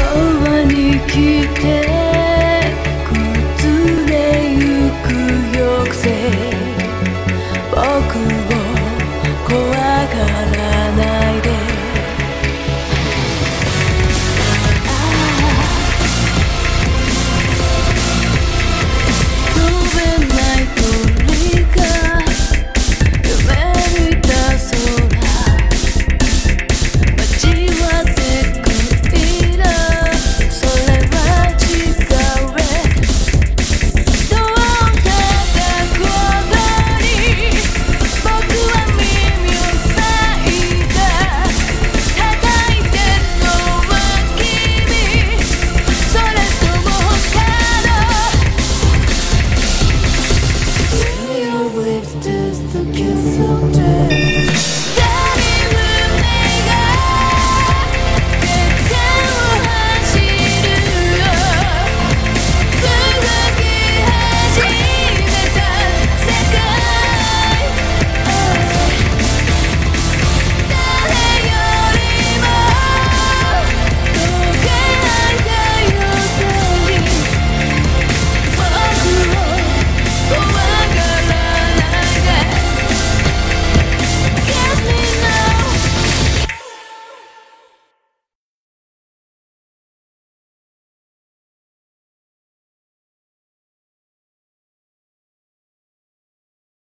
側に来て崩れゆく抑制僕